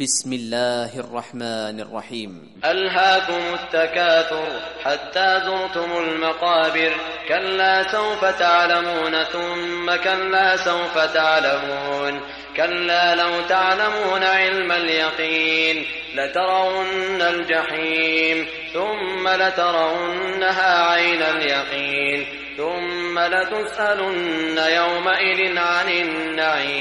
بسم الله الرحمن الرحيم ألهاكم التكاثر حتى زرتم المقابر. كلا سوف تعلمون ثم كلا سوف تعلمون. كلا لو تعلمون علم اليقين لترون الجحيم. ثم لترونها عين اليقين. ثم لتسألن يومئذ عن النعيم.